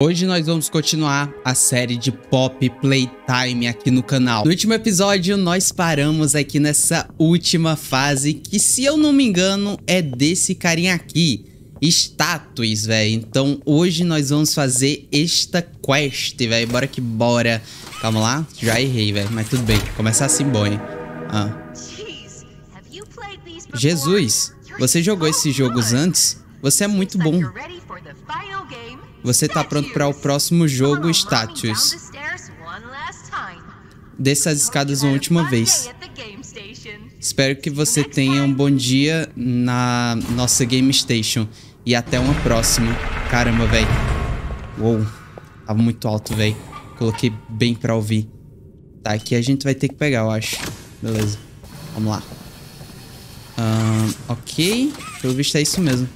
Hoje nós vamos continuar a série de Pop Playtime aqui no canal. No último episódio, nós paramos aqui nessa última fase, que se eu não me engano, é desse carinha aqui. Status, velho. Então, hoje nós vamos fazer esta quest, velho. Bora que bora. Calma lá. Já errei, velho. Mas tudo bem. Começar assim, bom, hein? Ah. Jesus, você jogou esses jogos antes? Você é muito bom. Você está pronto para o próximo jogo Status. Desça as escadas uma última vez. Espero que você tenha um bom dia na nossa Game Station. E até uma próxima. Caramba, velho. Uou. Tava muito alto, velho. Coloquei bem pra ouvir. Tá, aqui a gente vai ter que pegar, eu acho. Beleza. Vamos lá. Uh, ok. Pelo visto é isso mesmo.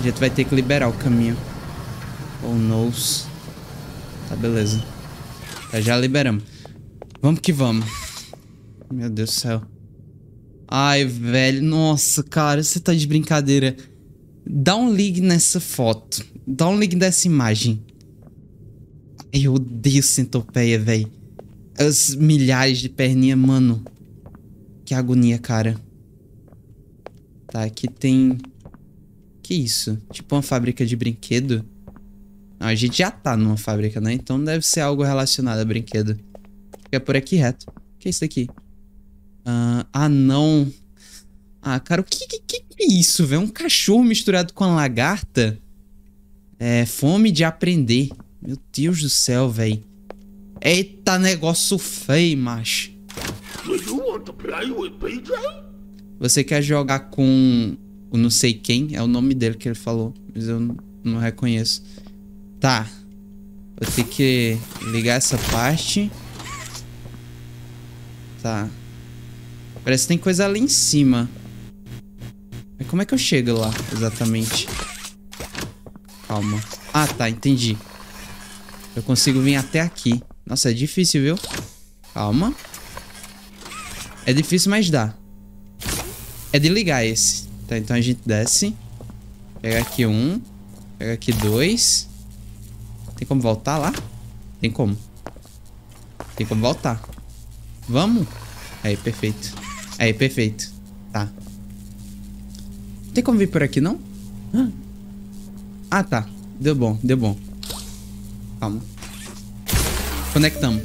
A gente vai ter que liberar o caminho. Oh, nose. Tá, beleza. Tá, já liberamos. Vamos que vamos. Meu Deus do céu. Ai, velho. Nossa, cara. Você tá de brincadeira. Dá um ligue nessa foto. Dá um ligue nessa imagem. Eu odeio centopeia, velho. As milhares de perninha, mano. Que agonia, cara. Tá, aqui tem... Que isso? Tipo uma fábrica de brinquedo? A gente já tá numa fábrica, né? Então deve ser algo relacionado a brinquedo. Fica por aqui reto. O que é isso aqui? Uh, ah, não. Ah, cara, o que, que, que é isso, velho? Um cachorro misturado com uma lagarta? É, fome de aprender. Meu Deus do céu, velho. Eita, negócio feio, macho. Você quer jogar com o não sei quem? É o nome dele que ele falou, mas eu não reconheço. Tá. Vou ter que ligar essa parte. Tá. Parece que tem coisa ali em cima. Mas como é que eu chego lá, exatamente? Calma. Ah, tá, entendi. Eu consigo vir até aqui. Nossa, é difícil, viu? Calma. É difícil, mas dá. É de ligar esse. Tá, então a gente desce. Pega aqui um. Pega aqui dois. Tem como voltar lá? Tem como. Tem como voltar. Vamos? Aí, perfeito. Aí, perfeito. Tá. Tem como vir por aqui, não? Ah, tá. Deu bom, deu bom. Calma. Conectamos.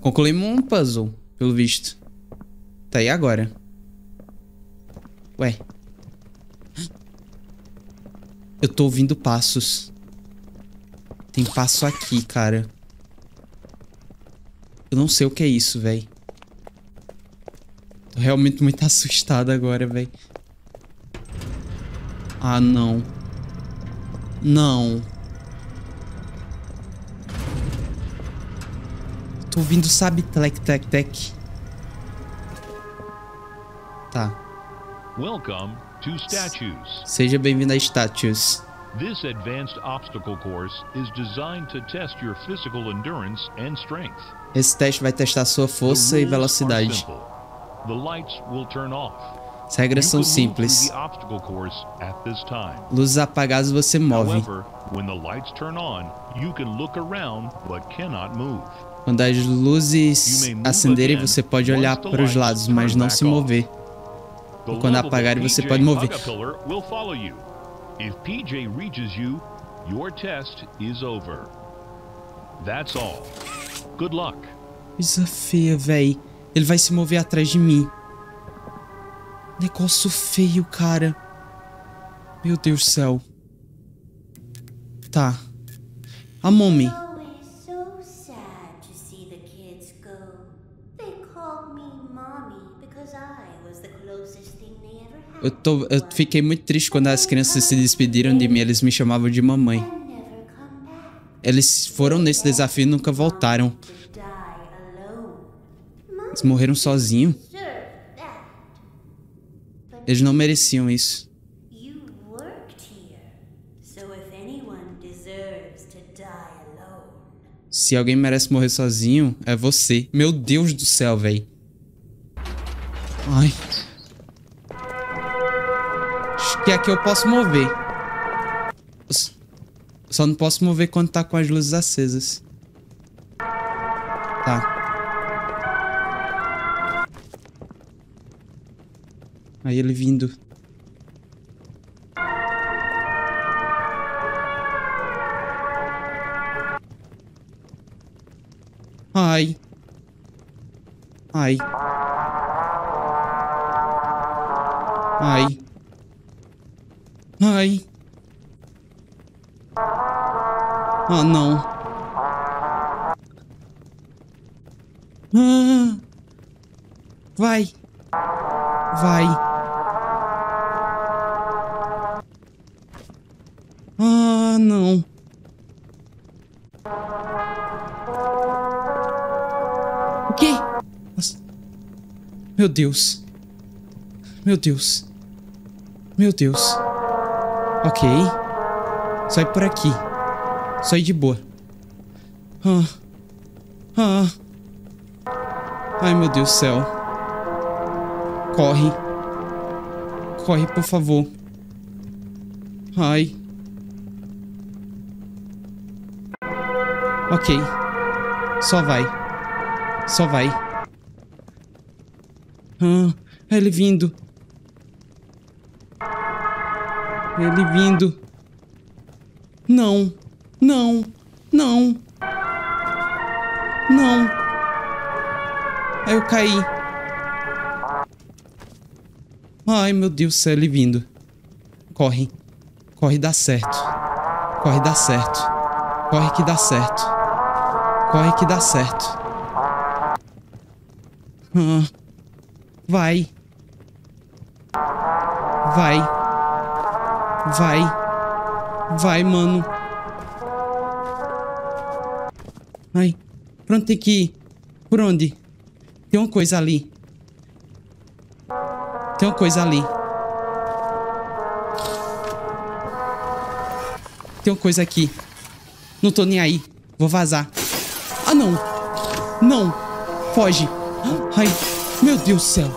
Concluímos um puzzle, pelo visto. Tá aí agora. Ué. Eu tô ouvindo passos. Tem passo aqui, cara. Eu não sei o que é isso, velho. Tô realmente muito assustado agora, velho. Ah, não. Não. Tô ouvindo, sabe, tec, tec, tec. Tá. Welcome to Statues. Seja bem-vindo a Statues. This advanced obstacle course is designed to test your physical endurance and strength. Esse teste vai testar sua força e velocidade. The lights will turn off. As regras são simples. Luzes apagadas você move. Quando as luzes acenderem, você pode olhar para os lados, mas não se mover. E quando apagarem, você pode mover. If PJ reaches you, your test is over. That's all. Good luck. Coisa feia, véi. Ele vai se mover atrás de mim. Negócio feio, cara. Meu Deus do céu. Tá. A mommy. Eu, tô, eu fiquei muito triste quando as crianças se despediram de mim. Eles me chamavam de mamãe. Eles foram nesse desafio e nunca voltaram. Eles morreram sozinhos. Eles não mereciam isso. Se alguém merece morrer sozinho, é você. Meu Deus do céu, velho. Ai. Que aqui eu posso mover. Só não posso mover quando tá com as luzes acesas. Tá. Aí ele vindo. Ai. Ai. Ah, não. Ah. Vai. Vai. Ah, não. O quê? Nossa. Meu Deus. Meu Deus. Meu Deus. Ok. Só ir por aqui. Só ir de boa. Ah. Ah. Ai, meu Deus do céu. Corre. Corre, por favor. Ai. Ok. Só vai. Só vai. Ah, ele vindo. Ele vindo. Não. Não. Não. Não. Aí eu caí. Ai, meu Deus do céu, ele vindo. Corre. Corre, dá certo. Corre, dá certo. Corre que dá certo. Corre que dá certo. Ah. Vai. Vai. Vai. Vai, mano. Ai. Pra onde tem que ir? Por onde? Tem uma coisa ali. Tem uma coisa ali. Tem uma coisa aqui. Não tô nem aí. Vou vazar. Ah, não. Não. Foge. Ai, meu Deus do céu.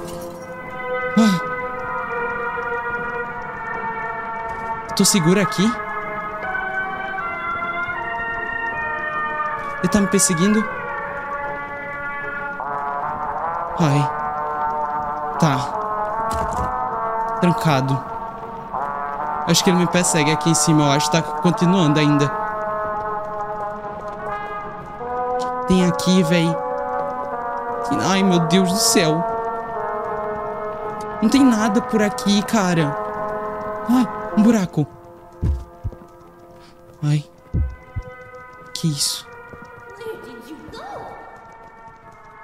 Ah. Tô seguro aqui? Tá me perseguindo? Ai. Tá. Trancado. Acho que ele me persegue aqui em cima. Eu acho tá continuando ainda. Tem aqui, véi. Ai, meu Deus do céu. Não tem nada por aqui, cara. Ai, um buraco. Ai. Que isso?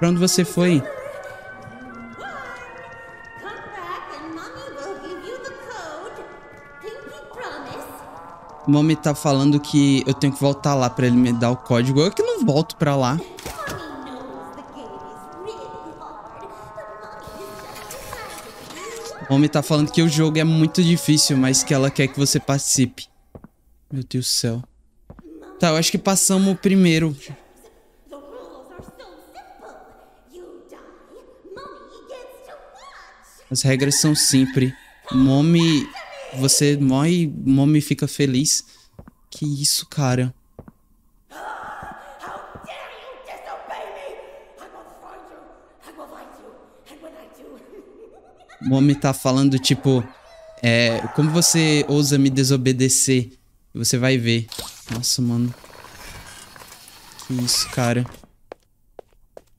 Pra onde você foi? Mommy tá falando que eu tenho que voltar lá pra ele me dar o código. Eu que não volto pra lá. Mommy tá falando que o jogo é muito difícil, mas que ela quer que você participe. Meu Deus do céu. Tá, eu acho que passamos o primeiro. As regras são sempre. Mommy você morre, Mommy fica feliz. Que isso, cara? Mommy tá falando, tipo... É, como você ousa me desobedecer? Você vai ver. Nossa, mano. Que isso, cara.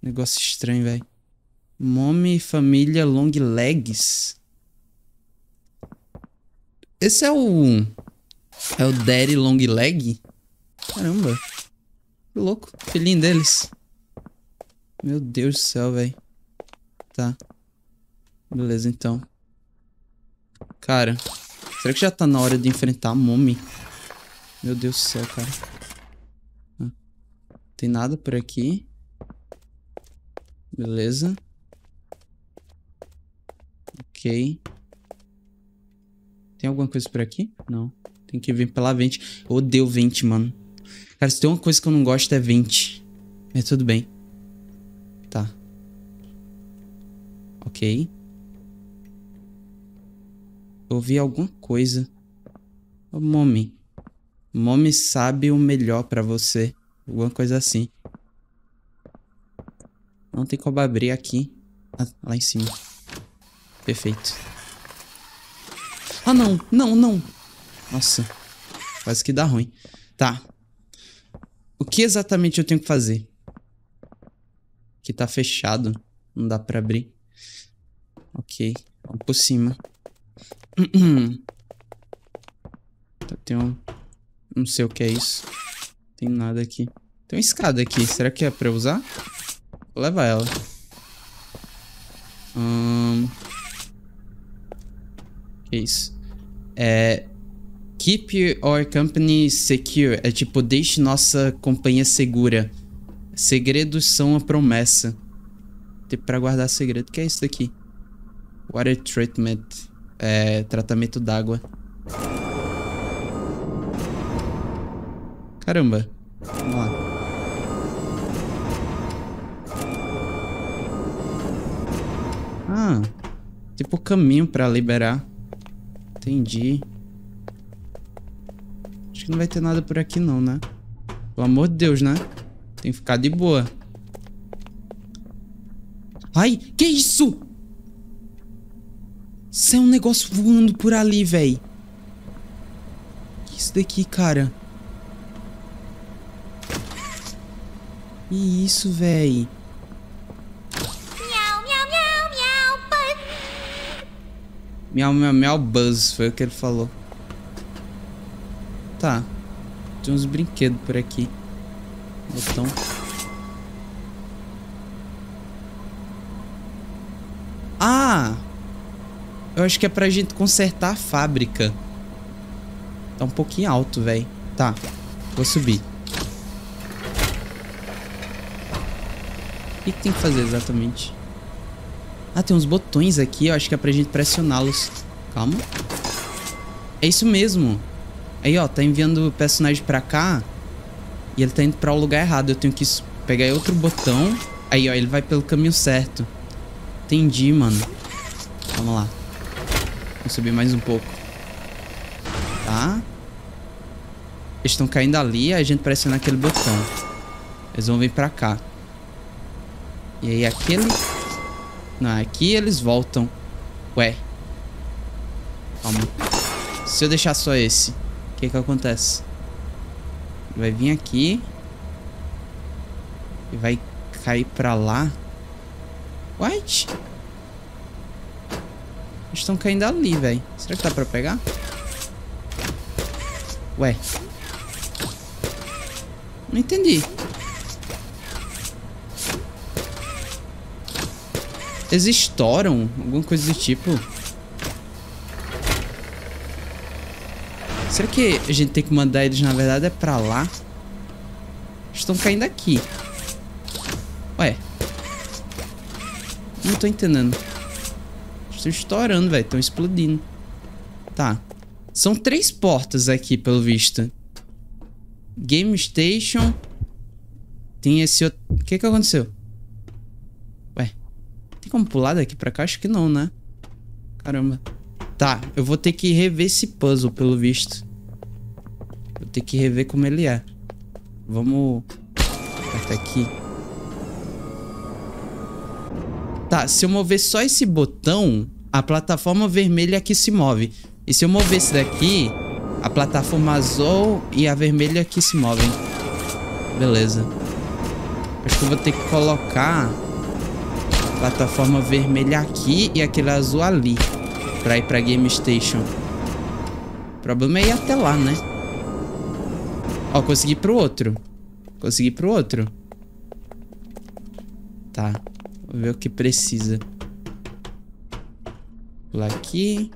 Negócio estranho, velho. Mommy família long legs. Esse é o. É o Daddy Long Leg? Caramba. Que louco. Filhinho deles. Meu Deus do céu, velho. Tá. Beleza, então. Cara. Será que já tá na hora de enfrentar a Mommy? Meu Deus do céu, cara. Ah. Tem nada por aqui. Beleza. Ok. Tem alguma coisa por aqui? Não. Tem que vir pela vente. Eu odeio vente, mano. Cara, se tem uma coisa que eu não gosto é vente. Mas tudo bem. Tá. Ok. Eu ouvi alguma coisa. Ô, mommy. Mommy sabe o melhor pra você. Alguma coisa assim. Não tem como abrir aqui. Ah, lá em cima. Perfeito. Ah, não. Não, não. Nossa. Quase que dá ruim. Tá. O que exatamente eu tenho que fazer? Que tá fechado. Não dá pra abrir. Ok. Vamos por cima. Tá, tem um... Não sei o que é isso. Tem nada aqui. Tem uma escada aqui. Será que é pra eu usar? Vou levar ela. Hum... Isso? É... Keep our company secure. É tipo, deixe nossa companhia segura. Segredos são a promessa. Tem pra guardar segredo. O que é isso daqui? Water treatment. É... Tratamento d'água. Caramba. Vamos lá. Ah. Tipo caminho pra liberar. Entendi. Acho que não vai ter nada por aqui não, né? Pelo amor de Deus, né? Tem que ficar de boa. Ai, que isso? Isso é um negócio voando por ali, véi. Que isso daqui, cara? Que isso, véi? Miau, miau, miau, buzz. Foi o que ele falou. Tá. Tem uns brinquedos por aqui. Botão. Ah! Eu acho que é pra gente consertar a fábrica. Tá um pouquinho alto, velho. Tá. Vou subir. O que, que tem que fazer exatamente? Ah, tem uns botões aqui. Eu acho que é pra gente pressioná-los. Calma. É isso mesmo. Aí, ó. Tá enviando o personagem pra cá. E ele tá indo pra o lugar errado. Eu tenho que pegar outro botão. Aí, ó. Ele vai pelo caminho certo. Entendi, mano. Vamos lá. Vou subir mais um pouco. Tá. Eles estão caindo ali, aí a gente pressiona aquele botão. Eles vão vir pra cá. E aí aquele... Não, aqui eles voltam. Ué. Calma. Se eu deixar só esse, o que que acontece? Vai vir aqui. E vai cair pra lá. What? Eles estão caindo ali, velho. Será que dá pra pegar? Ué. Não entendi. Eles estouram? Alguma coisa do tipo? Será que a gente tem que mandar eles, na verdade, é pra lá? Estão caindo aqui. Ué. Não tô entendendo. Estão estourando, velho. Estão explodindo. Tá. São três portas aqui, pelo visto. Game Station. Tem esse outro... O que que aconteceu? Como pular daqui pra cá? Acho que não, né? Caramba. Tá, eu vou ter que rever esse puzzle, pelo visto. Vou ter que rever como ele é. Vamos... Apertar aqui. Tá, se eu mover só esse botão, a plataforma vermelha aqui se move. E se eu mover esse daqui, a plataforma azul e a vermelha aqui se movem. Beleza. Acho que eu vou ter que colocar plataforma vermelha aqui e aquele azul ali. Pra ir pra Game Station. O problema é ir até lá, né? Ó, consegui pro outro. Consegui pro outro. Tá. Vou ver o que precisa. Pular aqui.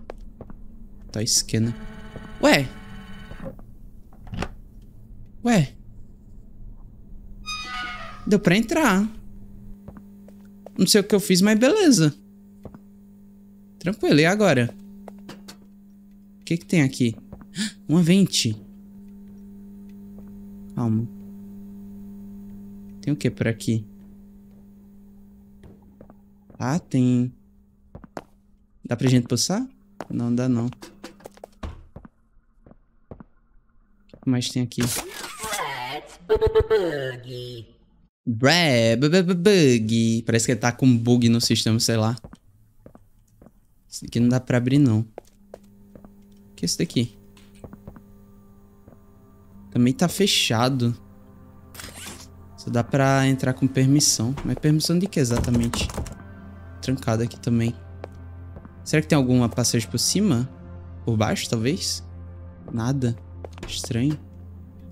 Tá esquina. Ué. Ué. Deu pra entrar. Não sei o que eu fiz, mas beleza. Tranquilo, e agora? O que que tem aqui? Uma vente. Calma. Tem o que por aqui? Ah, tem... Dá pra gente passar? Não dá não. que mais tem aqui? Brad, bug. Parece que ele tá com bug no sistema, sei lá. Esse daqui não dá pra abrir, não. O que é esse daqui? Também tá fechado. Só dá pra entrar com permissão. Mas permissão de que exatamente? Trancado aqui também. Será que tem alguma passagem por cima? Por baixo, talvez? Nada. Estranho.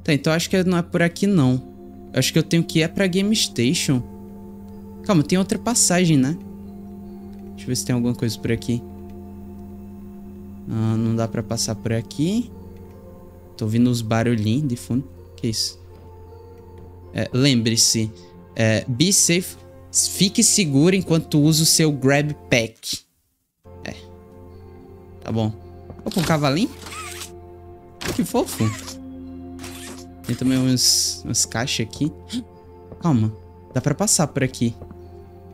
Tá, então acho que não é por aqui, não. Acho que eu tenho que ir é pra Game Station. Calma, tem outra passagem, né? Deixa eu ver se tem alguma coisa por aqui. Ah, não dá pra passar por aqui. Tô ouvindo uns barulhinhos de fundo. Que isso? É, Lembre-se. É, be safe. Fique seguro enquanto usa o seu grab pack. É. Tá bom. Opa, um cavalinho? Que fofo. Tem também umas, umas caixas aqui. Calma. Dá pra passar por aqui.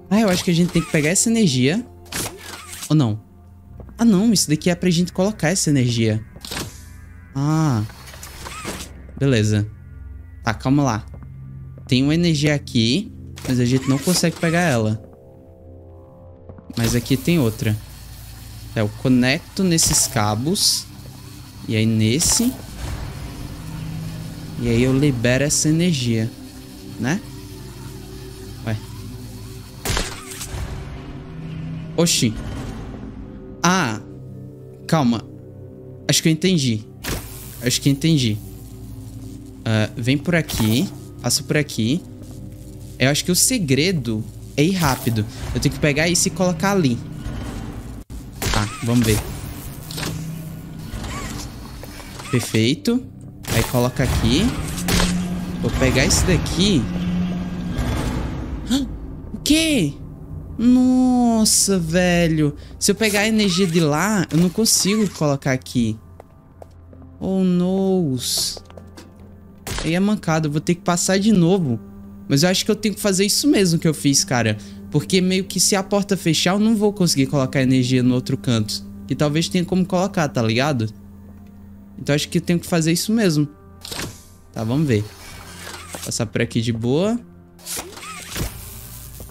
Ah, eu acho que a gente tem que pegar essa energia. Ou não? Ah, não. Isso daqui é pra gente colocar essa energia. Ah. Beleza. Tá, calma lá. Tem uma energia aqui, mas a gente não consegue pegar ela. Mas aqui tem outra. É, eu conecto nesses cabos. E aí nesse. E aí eu libero essa energia. Né? Ué. Oxi. Ah. Calma. Acho que eu entendi. Acho que entendi. Uh, vem por aqui. Passa por aqui. Eu acho que o segredo é ir rápido. Eu tenho que pegar isso e colocar ali. Tá, vamos ver. Perfeito. Aí coloca aqui. Vou pegar esse daqui. O quê? Nossa, velho. Se eu pegar a energia de lá, eu não consigo colocar aqui. Oh, noes. Aí é mancado, eu vou ter que passar de novo. Mas eu acho que eu tenho que fazer isso mesmo que eu fiz, cara. Porque meio que se a porta fechar, eu não vou conseguir colocar energia no outro canto. Que talvez tenha como colocar, tá ligado? Então acho que eu tenho que fazer isso mesmo. Tá, vamos ver. Passar por aqui de boa.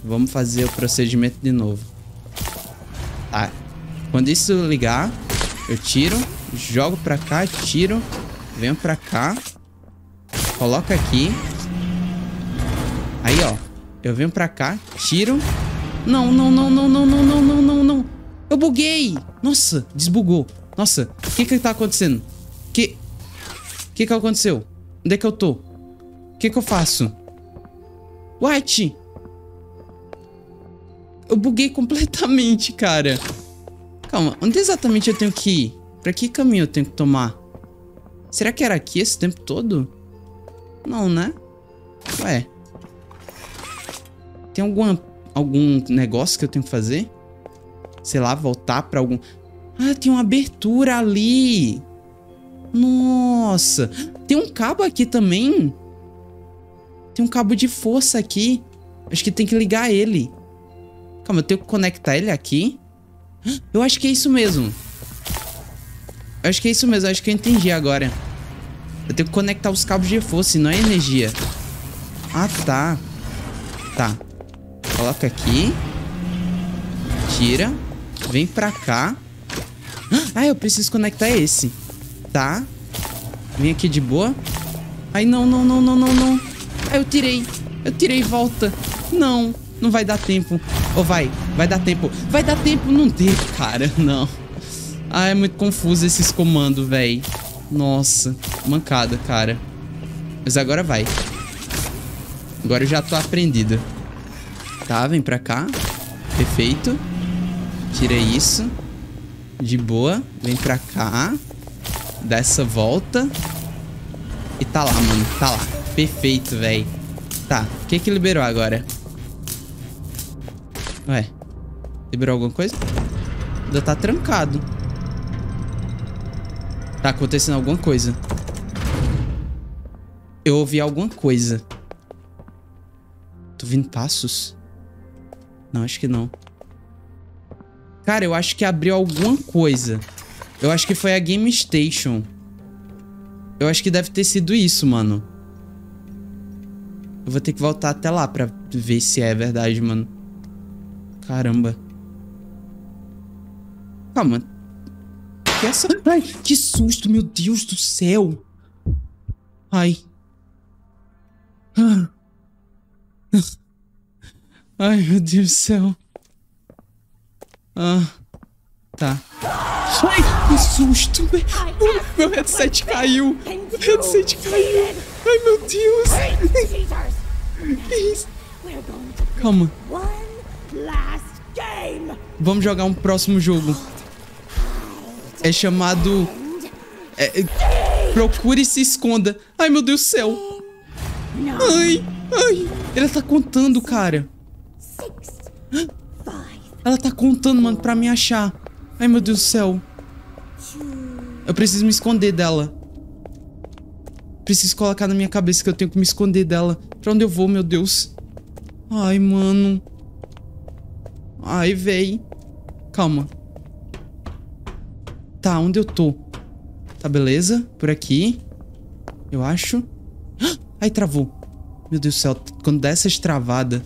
Vamos fazer o procedimento de novo. Tá. Quando isso ligar, eu tiro, jogo pra cá, tiro, venho pra cá, coloco aqui. Aí, ó. Eu venho pra cá, tiro. Não, não, não, não, não, não, não, não, não, não. Eu buguei. Nossa, desbugou. Nossa, o que que tá acontecendo? Que... Que que aconteceu? Onde é que eu tô? O que que eu faço? What? Eu buguei completamente, cara. Calma, onde exatamente eu tenho que ir? Pra que caminho eu tenho que tomar? Será que era aqui esse tempo todo? Não, né? Ué. Tem alguma, algum negócio que eu tenho que fazer? Sei lá, voltar pra algum... Ah, tem uma abertura ali. Nossa. Tem um cabo aqui também. Tem um cabo de força aqui. Acho que tem que ligar ele. Calma, eu tenho que conectar ele aqui. Eu acho que é isso mesmo. Eu acho que é isso mesmo. Eu acho que eu entendi agora. Eu tenho que conectar os cabos de força, não é energia. Ah, tá. Tá. Coloca aqui. Tira. Vem pra cá. Ah, eu preciso conectar esse. Tá. Vem aqui de boa. Ai, não, não, não, não, não, não. Ai, eu tirei. Eu tirei volta. Não, não vai dar tempo. Ou oh, vai, vai dar tempo. Vai dar tempo, não deu, cara, não. Ah, é muito confuso esses comandos, velho. Nossa, mancada, cara. Mas agora vai. Agora eu já tô aprendida. Tá, vem pra cá. Perfeito. Tira isso. De boa. Vem pra cá. Dá essa volta. E tá lá, mano. Tá lá. Perfeito, velho. Tá. O que que liberou agora? Ué. Liberou alguma coisa? Ainda tá trancado. Tá acontecendo alguma coisa. Eu ouvi alguma coisa. Tô ouvindo passos? Não, acho que não. Cara, eu acho que abriu alguma coisa. Eu acho que foi a Game Station. Eu acho que deve ter sido isso, mano. Eu vou ter que voltar até lá pra ver se é verdade, mano. Caramba. Calma. Que essa... Ai, que susto, meu Deus do céu. Ai. Ai, meu Deus do céu. Ah. Tá. Ai, que susto. Meu headset caiu. Meu headset caiu. Ai, meu Deus. Que isso? Calma. Vamos jogar um próximo jogo. É chamado... É, é, procure e se esconda. Ai, meu Deus do céu. Ai, ai. Ela tá contando, cara. Ela tá contando, mano, pra me achar. Ai, meu Deus do céu. Eu preciso me esconder dela. Preciso colocar na minha cabeça que eu tenho que me esconder dela. Pra onde eu vou, meu Deus? Ai, mano. Ai, véi. Calma. Tá, onde eu tô? Tá, beleza. Por aqui. Eu acho. Ai, travou. Meu Deus do céu. Quando dá essas travadas...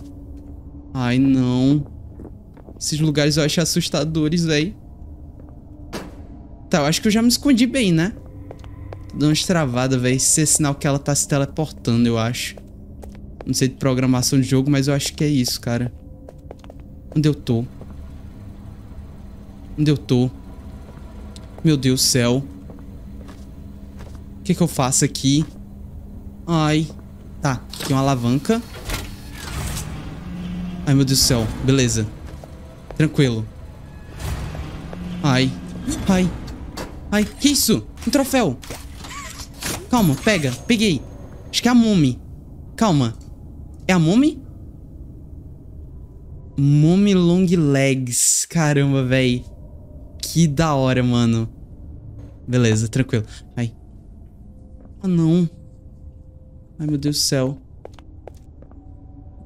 Ai, não. Esses lugares eu acho assustadores, véi. Tá, eu acho que eu já me escondi bem, né? Tô dando umas travadas, velho. Esse é sinal que ela tá se teleportando, eu acho. Não sei de programação de jogo, mas eu acho que é isso, cara. Onde eu tô? Onde eu tô? Meu Deus do céu. O que que eu faço aqui? Ai. Tá, tem uma alavanca. Ai, meu Deus do céu. Beleza. Tranquilo. Ai. Ai. Ai, que isso? Um troféu. Calma, pega. Peguei. Acho que é a Mumi. Calma. É a Mumi? Mumi Long Legs. Caramba, véi. Que da hora, mano. Beleza, tranquilo. Ai. Ah, não. Ai, meu Deus do céu.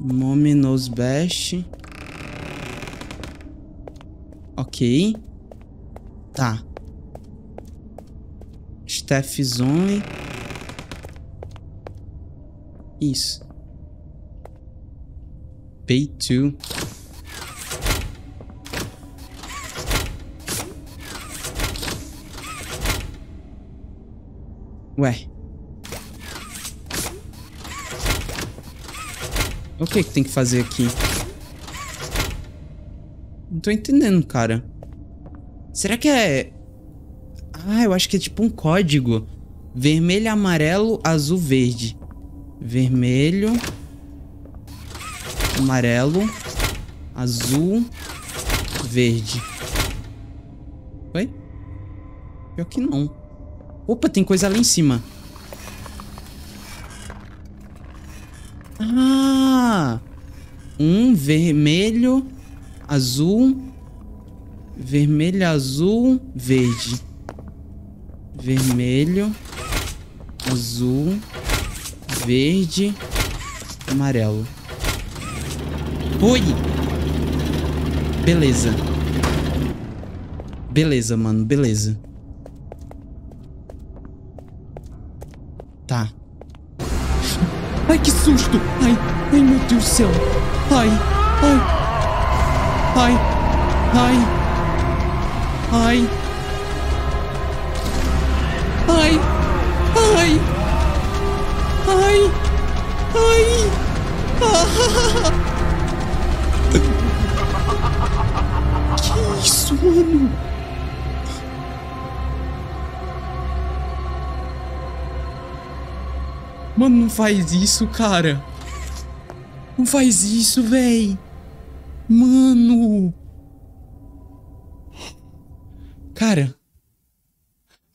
Mommy Knows Best. Ok. Tá. Staff. Isso. Pay 2. Ué. O que que tem que fazer aqui? Não tô entendendo, cara. Será que é... Ah, eu acho que é tipo um código. Vermelho, amarelo, azul, verde. Vermelho. Amarelo. Azul. Verde. Oi? Pior que não. Opa, tem coisa lá em cima. Ah! Um vermelho, azul, vermelho, azul, verde. Vermelho, azul, verde, amarelo. Oi! Beleza. Beleza, mano, beleza. Tá. Ai, que susto! Ai, ai, meu Deus do céu! Faz isso, cara. Não faz isso, véi. Mano. Cara.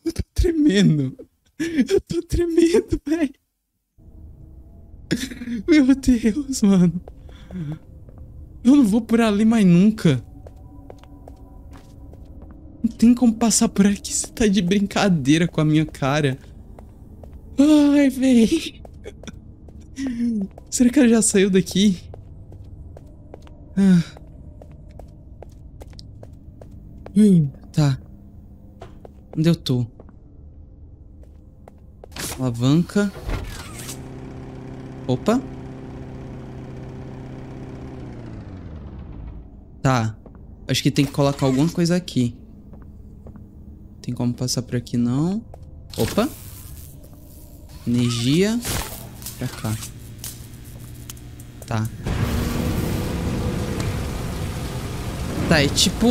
Eu tô tremendo. Eu tô tremendo, véi. Meu Deus, mano. Eu não vou por ali mais nunca. Não tem como passar por aqui. Você tá de brincadeira com a minha cara. Ai, véi. Será que ela já saiu daqui? Ah. Hum, tá. Onde eu tô? Alavanca. Opa. Tá. Acho que tem que colocar alguma coisa aqui. Tem como passar por aqui, não. Opa. Energia. Pra cá. Tá, é tipo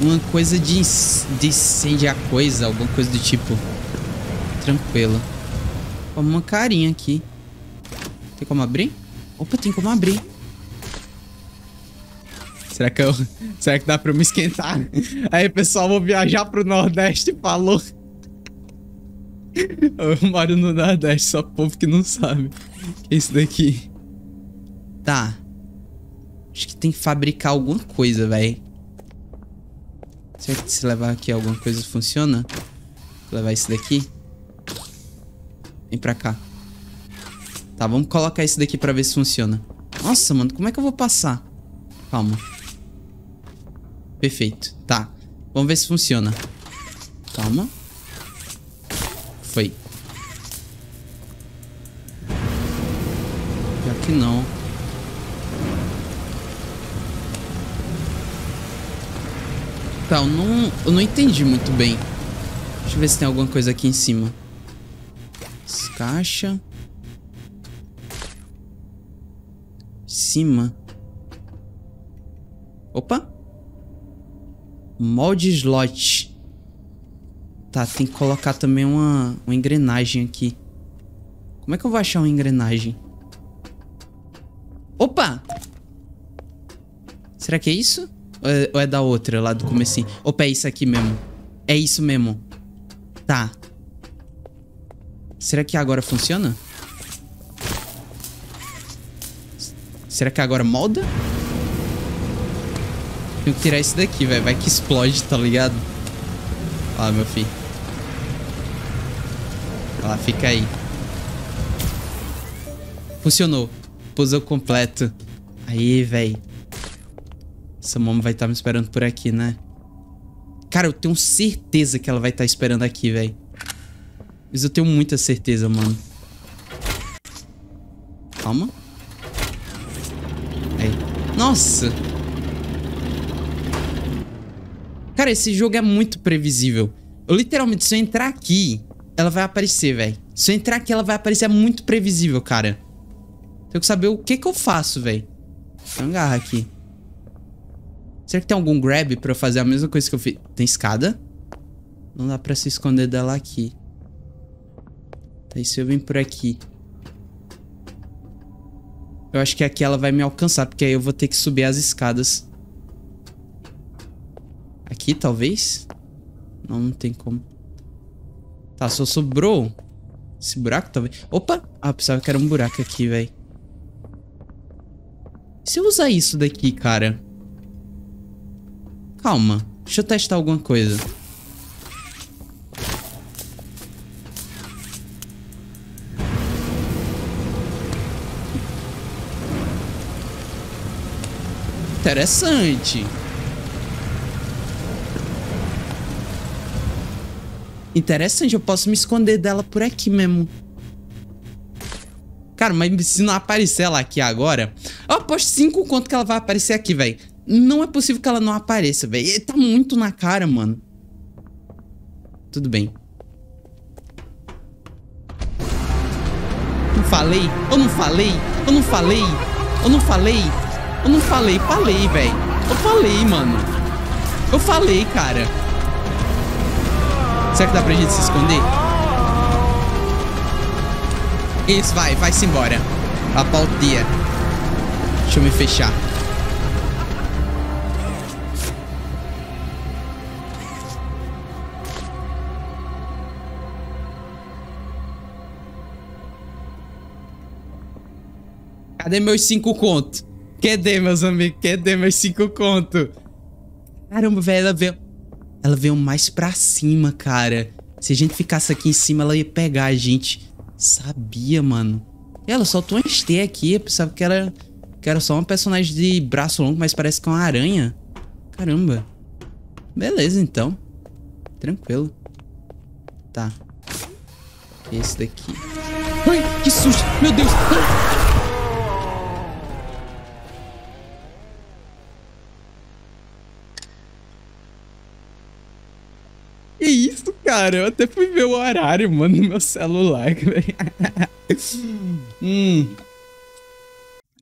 uma coisa de, de incendiar coisa, alguma coisa do tipo. Tranquilo. Como uma carinha aqui. Tem como abrir? Opa, tem como abrir. Será que eu... Será que dá pra eu me esquentar? Aí, pessoal, vou viajar pro Nordeste, falou. Eu moro no Nordeste, só povo que não sabe. Que é isso daqui? Tá. Acho que tem que fabricar alguma coisa, velho. Será que se levar aqui alguma coisa funciona? Vou levar isso daqui. Vem pra cá. Tá, vamos colocar isso daqui pra ver se funciona. Nossa, mano, como é que eu vou passar? Calma. Perfeito. Tá. Vamos ver se funciona. Calma. Foi. Pior que não. Eu não, eu não entendi muito bem. Deixa eu ver se tem alguma coisa aqui em cima. Caixa. Cima. Opa. Molde slot. Tá, tem que colocar também uma, uma engrenagem aqui. Como é que eu vou achar uma engrenagem? Opa! Será que é isso? É, ou é da outra, lá do comecinho? Opa, é isso aqui mesmo. É isso mesmo. Tá. Será que agora funciona? Será que agora molda? Tenho que tirar isso daqui, velho. Vai que explode, tá ligado? Ó, meu filho. Ó, fica aí. Funcionou. Puzzle completo. Aí, velho. Essa mama vai estar tá me esperando por aqui, né? Cara, eu tenho certeza que ela vai estar tá esperando aqui, velho. Mas eu tenho muita certeza, mano. Calma. Aí. Nossa! Cara, esse jogo é muito previsível. Eu literalmente, se eu entrar aqui, ela vai aparecer, velho. Se eu entrar aqui, ela vai aparecer. É muito previsível, cara. Tenho que saber o que que eu faço, velho. Tem uma garra aqui. Será que tem algum grab pra eu fazer a mesma coisa que eu fiz? Tem escada? Não dá pra se esconder dela aqui. Tá, e se eu vim por aqui? Eu acho que aqui ela vai me alcançar, porque aí eu vou ter que subir as escadas. Aqui, talvez? Não, não tem como. Tá, só sobrou esse buraco, talvez. Opa! Ah, pensava que era um buraco aqui, velho. Se eu usar isso daqui, cara... Calma. Deixa eu testar alguma coisa. Interessante. Interessante, eu posso me esconder dela por aqui mesmo. Cara, mas se não aparecer ela aqui agora... Eu aposto 5 conto que ela vai aparecer aqui, velho. Não é possível que ela não apareça, velho. Tá muito na cara, mano. Tudo bem. Não falei? Eu não falei? Eu não falei? Eu não falei? Eu não falei? Falei, velho. Eu falei, mano. Eu falei, cara. Será que dá pra gente se esconder? Isso, vai. Vai-se embora. dia. Deixa eu me fechar. Cadê meus cinco contos? Cadê, meus amigos? Cadê meus cinco contos? Caramba, velho, ela veio... Ela veio mais pra cima, cara. Se a gente ficasse aqui em cima, ela ia pegar a gente. Sabia, mano. E ela soltou um ST aqui. Eu pensava que era, que era só uma personagem de braço longo, mas parece que é uma aranha. Caramba. Beleza, então. Tranquilo. Tá. Esse daqui. Ai, que susto! Meu Deus! Ai. Cara? Eu até fui ver o horário, mano, no meu celular, hum.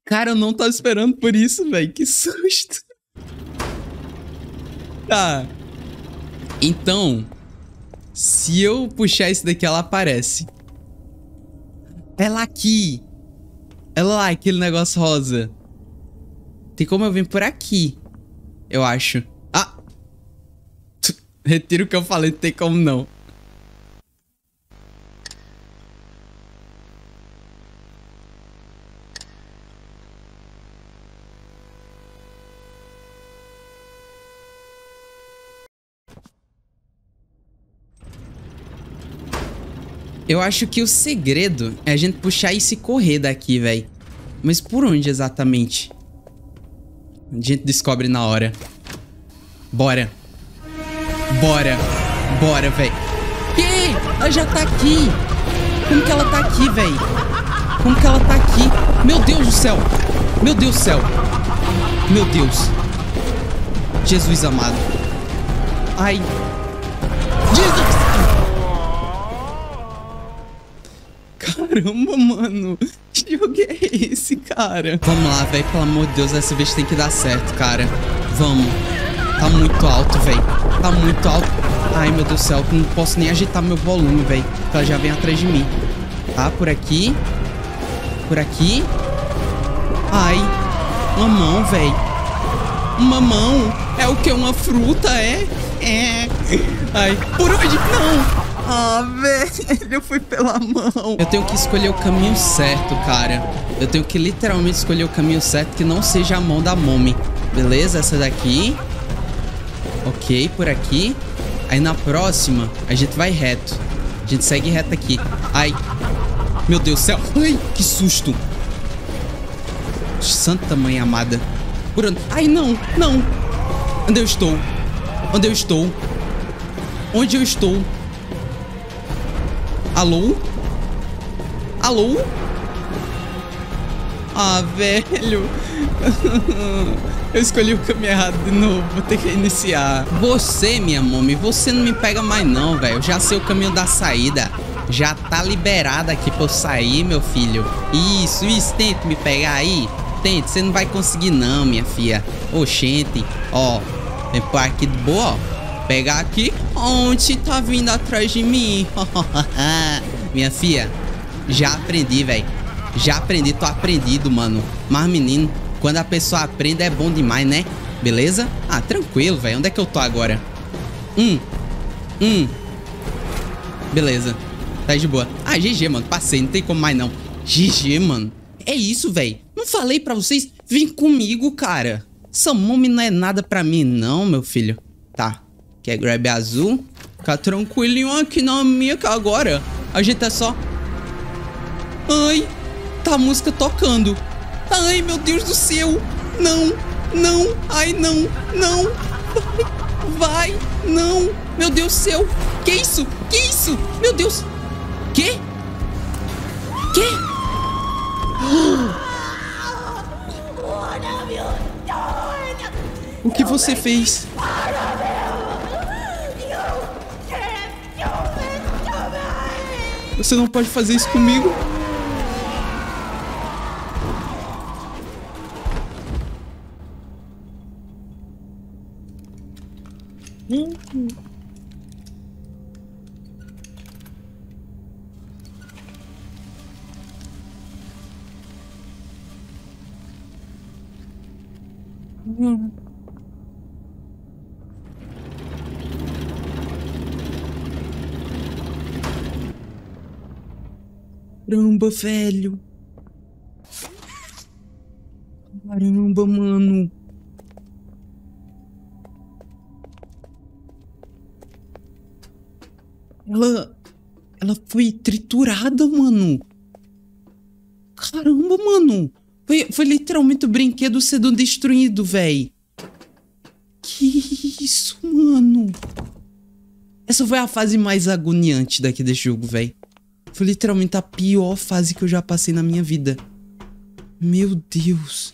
Cara, eu não tava esperando por isso, velho. Que susto. Tá. Então, se eu puxar isso daqui, ela aparece. Ela aqui. Ela lá, aquele negócio rosa. Tem como eu vir por aqui. Eu acho. Retiro o que eu falei, não tem como não. Eu acho que o segredo é a gente puxar e correr daqui, velho. Mas por onde exatamente? A gente descobre na hora. Bora. Bora. Bora, velho. Que? Ela já tá aqui. Como que ela tá aqui, velho? Como que ela tá aqui? Meu Deus do céu. Meu Deus do céu. Meu Deus. Jesus amado. Ai. Jesus. Caramba, mano. Que jogo é esse, cara? Vamos lá, velho. Pelo amor de Deus, dessa vez tem que dar certo, cara. Vamos. Tá muito alto, velho. Tá muito alto. Ai, meu Deus do céu. Não posso nem agitar meu volume, velho. Ela já vem atrás de mim. Tá, por aqui. Por aqui. Ai. Uma mão, velho. Uma mão. É o que? Uma fruta, é? É. Ai. Por onde? Não. Ah, velho, eu fui pela mão. Eu tenho que escolher o caminho certo, cara. Eu tenho que literalmente escolher o caminho certo que não seja a mão da Mommy. Beleza? Essa daqui. Ok, por aqui. Aí na próxima, a gente vai reto. A gente segue reto aqui. Ai. Meu Deus do céu. Ai, que susto. Santa mãe amada. Por onde? Ai, não, não. Onde eu estou? Onde eu estou? Onde eu estou? Alô? Alô? Ah, velho. Eu escolhi o caminho errado de novo. Vou ter que iniciar. Você, minha mãe, você não me pega mais não, velho. Eu já sei o caminho da saída. Já tá liberado aqui pra eu sair, meu filho. Isso, isso. Tente me pegar aí. Tente. Você não vai conseguir não, minha filha. Oxente. Ó. Vem por aqui de boa, ó pegar aqui. Onde tá vindo atrás de mim? Minha filha, já aprendi, velho. Já aprendi, tô aprendido, mano. Mas, menino, quando a pessoa aprende é bom demais, né? Beleza? Ah, tranquilo, velho. Onde é que eu tô agora? Hum. Hum. Beleza. Tá de boa. Ah, GG, mano. Passei. Não tem como mais, não. GG, mano. É isso, velho. Não falei pra vocês? Vem comigo, cara. Samumi não é nada pra mim, não, meu filho. Tá. Que é grab azul. Fica tranquilinho aqui na minha agora a gente é só... Ai, tá a música tocando. Ai, meu Deus do céu. Não, não, ai, não, não. Vai, não. Meu Deus do céu. Que isso? Que isso? Meu Deus. Que? Que? O que você fez? Você não pode fazer isso comigo. Caramba, velho. Caramba, mano. Ela. Ela foi triturada, mano. Caramba, mano. Foi, foi literalmente o brinquedo sendo destruído, velho. Que isso, mano. Essa foi a fase mais agoniante daqui desse jogo, velho. Foi literalmente a pior fase que eu já passei na minha vida. Meu Deus.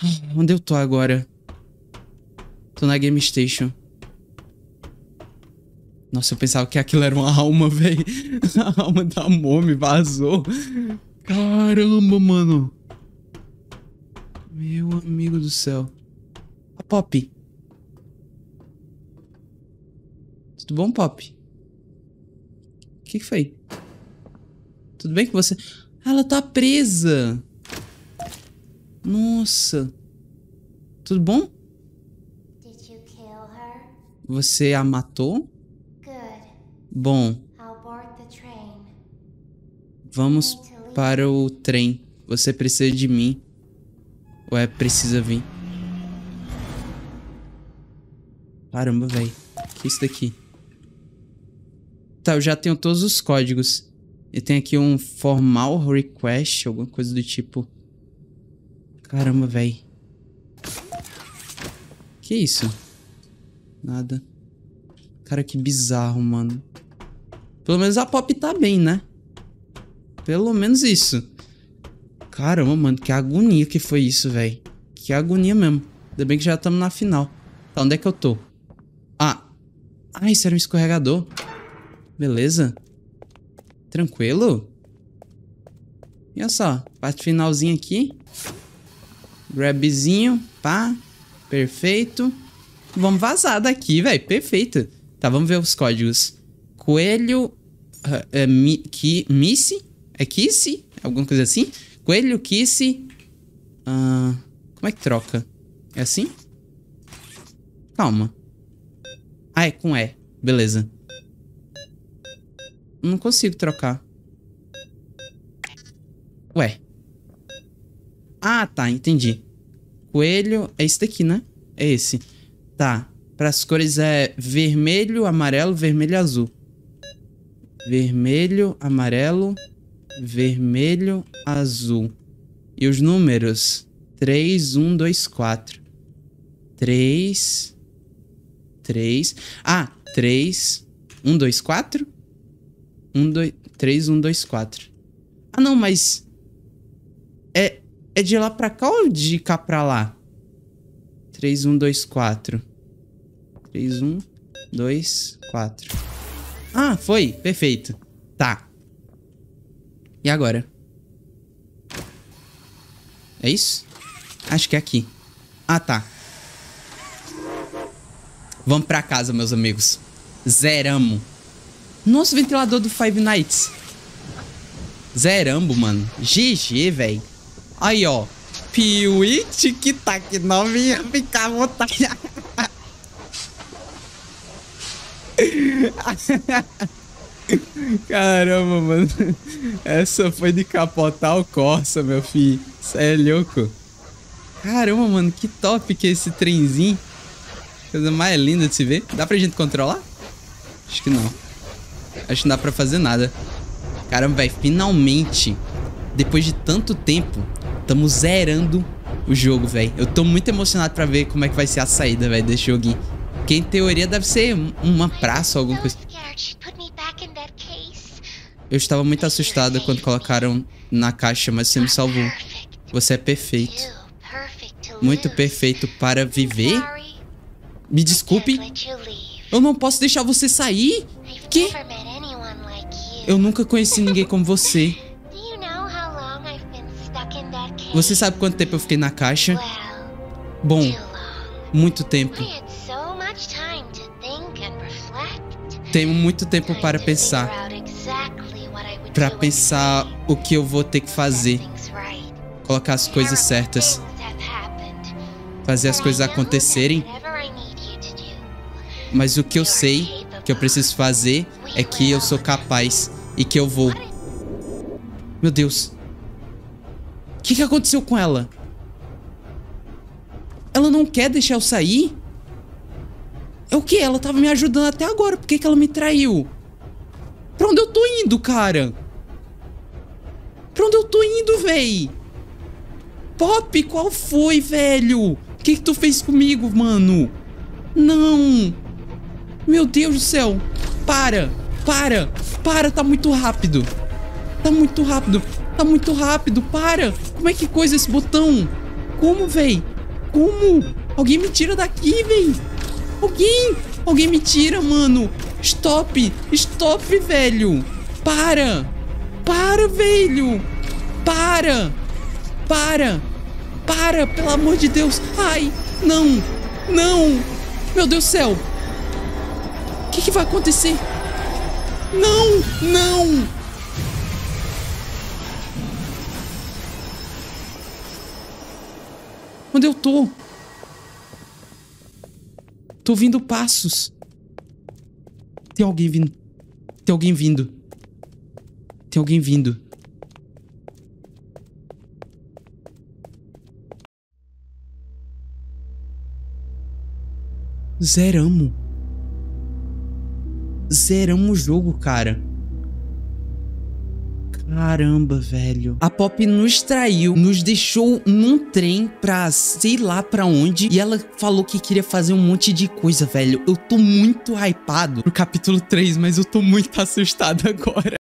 Onde eu tô agora? Tô na Game Station. Nossa, eu pensava que aquilo era uma alma, velho. A alma da Momi vazou. Caramba, mano. Meu amigo do céu. A Pop. Tudo bom, Pop? O que, que foi? Tudo bem com você? Ela tá presa. Nossa. Tudo bom? Did you kill her? Você a matou? Good. Bom, I'll board the train. vamos para o trem. Você precisa de mim. Ou é precisa vir? Caramba, velho. Que isso daqui? Tá, eu já tenho todos os códigos. E tem aqui um formal request, alguma coisa do tipo. Caramba, velho. Que isso? Nada. Cara, que bizarro, mano. Pelo menos a Pop tá bem, né? Pelo menos isso. Caramba, mano, que agonia que foi isso, velho. Que agonia mesmo. Ainda bem que já estamos na final. Tá, onde é que eu tô? Ah. Ah, isso era um escorregador. Beleza. Tranquilo. E olha só, parte finalzinha aqui. Grabzinho, pá. Perfeito. Vamos vazar daqui, velho. Perfeito. Tá, vamos ver os códigos. Coelho. ah, é, mi, ki, Missy? É Kissy? Alguma coisa assim? Coelho, Kissy. ah, como é que troca? É assim? Calma. Ah, é com E. Beleza. Não consigo trocar. Ué. Ah, tá, entendi. Coelho é esse daqui, né? É esse. Tá. Para as cores é vermelho, amarelo, vermelho e azul. Vermelho, amarelo, vermelho, azul. E os números? 3, 1, 2, 4. 3. 3. Ah, 3, 1, 2, 4. 1, 2, 3, 1, 2, 4. Ah, não, mas. É, é de lá pra cá ou de cá pra lá? 3, 1, 2, 4. 3, 1, 2, 4. Ah, foi. Perfeito. Tá. E agora? É isso? Acho que é aqui. Ah, tá. Vamos pra casa, meus amigos. Zeramo. Nossa, ventilador do Five Nights. Zerambo, mano. GG, velho. Aí, ó. Piuí, tic-tac, novinha, fica à vontade. Caramba, mano. Essa foi de capotar o Corsa, meu filho. Cê é louco. Caramba, mano, que top que é esse trenzinho. Coisa mais linda de se ver. Dá pra gente controlar? Acho que não. Acho que não dá pra fazer nada. Caramba, velho, finalmente, depois de tanto tempo, estamos zerando o jogo, velho. Eu tô muito emocionado pra ver como é que vai ser a saída, velho, desse joguinho. Que em teoria deve ser um- uma praça ou alguma coisa. Eu estava muito assustada quando colocaram na caixa, mas você me salvou. Você é perfeito. Muito perfeito para viver. Me desculpe, eu não posso deixar você sair. You. Eu nunca conheci ninguém como você. Você sabe quanto tempo eu fiquei na caixa? Bom, muito tempo. Tenho muito tempo para pensar. and pensar o que eu vou ter que fazer. Colocar as coisas certas. Fazer as coisas acontecerem. Mas o que eu sei que eu preciso fazer é que eu sou capaz e que eu vou. Meu Deus. O que, que aconteceu com ela? Ela não quer deixar eu sair? É o que? Ela tava me ajudando até agora. Por que, que ela me traiu? Pra onde eu tô indo, cara? Pra onde eu tô indo, véi? Pop, qual foi, velho? O que, que tu fez comigo, mano? Não! Meu Deus do céu! Para! Para! Para, tá muito rápido. Tá muito rápido. Tá muito rápido, para! Como é que coisa esse botão? Como, véi? Como? Alguém me tira daqui, véi! Alguém! Alguém me tira, mano! Stop! Stop, velho! Para! Para, velho! Para! Para! Para, pelo amor de Deus! Ai! Não! Não! Meu Deus do céu! Que, que vai acontecer? Não! Não! Onde eu tô? Tô ouvindo passos. Tem alguém vindo. Tem alguém vindo. Tem alguém vindo. Zeramos. Zeramos o jogo, cara. Caramba, velho. A Pop nos traiu, nos deixou num trem pra sei lá pra onde. E ela falou que queria fazer um monte de coisa, velho. Eu tô muito hypado pro capítulo 3, mas eu tô muito assustado agora.